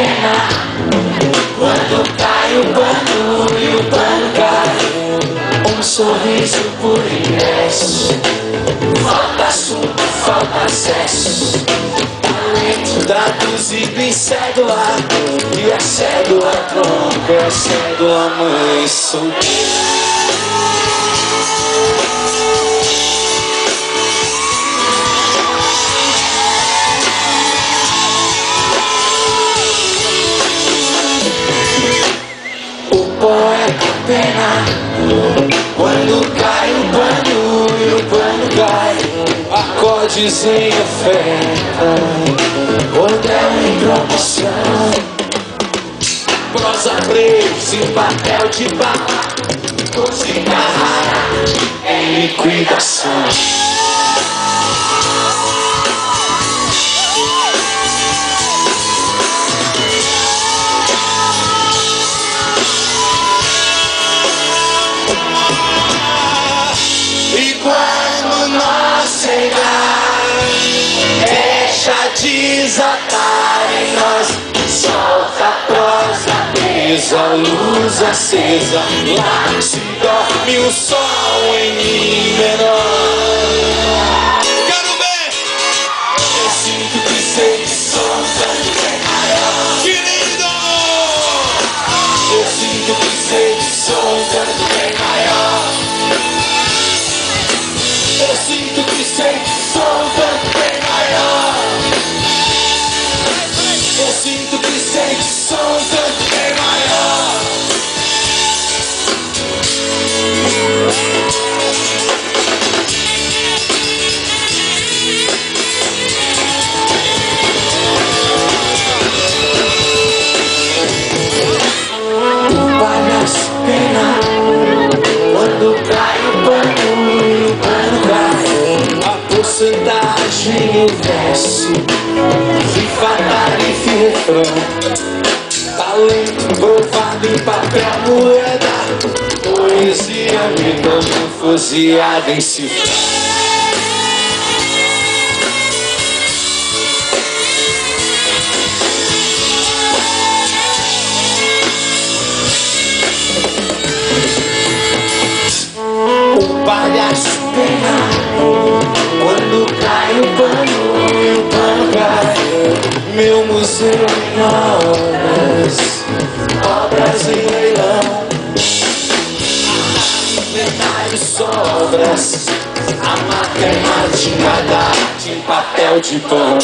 pena Quando cai o pano e o pano cai Um sorriso por ingresso Falta assunto, falta acesso Talento traduzido em cédula E a cédula tronca, a cédula mãe solteira Acordes em oferta Hotel em promoção Prosa preço em papel de bala Música rara em liquidação luz acesa. Lá se dorme o sol em mi menor. Quero ver! Eu sinto que sei que sou tanto bem maior. Que lindo! Eu sinto que sei que sou tanto bem maior. Eu sinto que sei que sou tanto bem maior. Eu sinto que sei que sou porcentagem o verso, rifa, tarifa e refrão. Talento provado em papel moeda, poesia metamorfoseada em. O palhaço pena quando cai o pano o pano cai. Meu museu em obras, obras em leilão. Inventário sobras, a matemática da arte em papel de pão.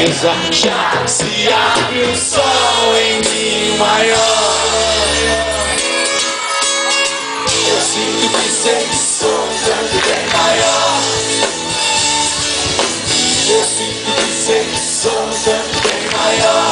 terra já se abre o sol em mim maior. Eu sinto dizer que sou grande bem maior. Eu sinto dizer que sou grande bem maior.